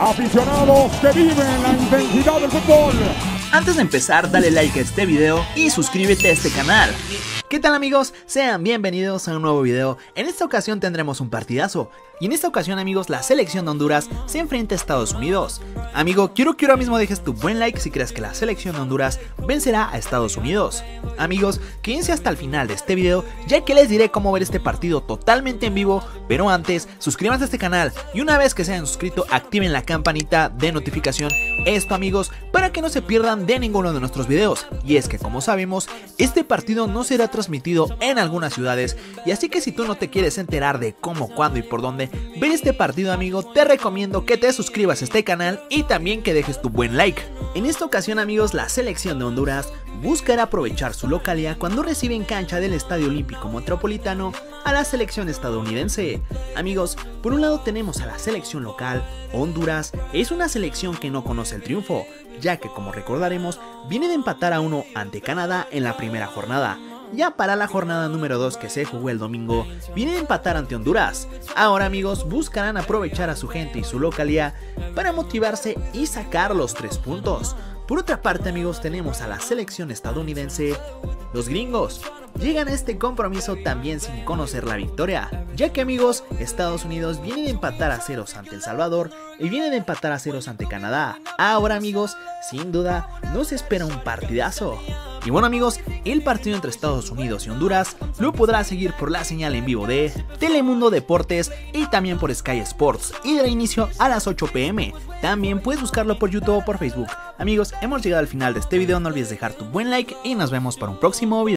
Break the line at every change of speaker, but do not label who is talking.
aficionados que viven la intensidad del fútbol.
Antes de empezar, dale like a este video y suscríbete a este canal. ¿Qué tal amigos? Sean bienvenidos a un nuevo video. En esta ocasión tendremos un partidazo. Y en esta ocasión amigos, la selección de Honduras se enfrenta a Estados Unidos. Amigo, quiero que ahora mismo dejes tu buen like si crees que la selección de Honduras vencerá a Estados Unidos. Amigos, quédense hasta el final de este video ya que les diré cómo ver este partido totalmente en vivo. Pero antes, suscríbanse a este canal y una vez que se hayan suscrito activen la campanita de notificación. Esto amigos, para que no se pierdan de ninguno de nuestros videos. Y es que como sabemos, este partido no será transmitido en algunas ciudades y así que si tú no te quieres enterar de cómo, cuándo y por dónde ver este partido amigo, te recomiendo que te suscribas a este canal y también que dejes tu buen like. En esta ocasión amigos, la selección de Honduras buscará aprovechar su localidad cuando recibe en cancha del Estadio Olímpico Metropolitano a la selección estadounidense. Amigos, por un lado tenemos a la selección local, Honduras es una selección que no conoce el triunfo, ya que como recordaremos, viene de empatar a uno ante Canadá en la primera jornada. Ya para la jornada número 2 que se jugó el domingo, viene de empatar ante Honduras. Ahora amigos, buscarán aprovechar a su gente y su localidad para motivarse y sacar los 3 puntos. Por otra parte amigos tenemos a la selección estadounidense, los gringos. Llegan a este compromiso también sin conocer la victoria, ya que amigos, Estados Unidos viene de empatar a ceros ante El Salvador y viene de empatar a ceros ante Canadá. Ahora amigos, sin duda, nos espera un partidazo. Y bueno amigos, el partido entre Estados Unidos y Honduras lo podrás seguir por la señal en vivo de Telemundo Deportes y también por Sky Sports y dará inicio a las 8 pm. También puedes buscarlo por YouTube o por Facebook. Amigos, hemos llegado al final de este video, no olvides dejar tu buen like y nos vemos para un próximo video.